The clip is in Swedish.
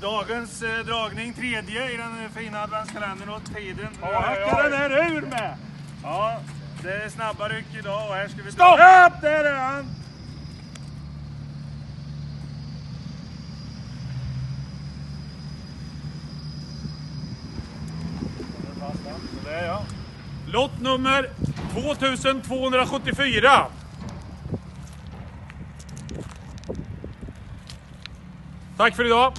Dagens eh, dragning, tredje i den fina adventskalendern och tiden. Ja, hackar eh, den här ur med! Ja, det är snabba ryck idag och här ska vi Stopp! Upp, där är han! Sådär ja. Lott nummer 2274. Tack för idag!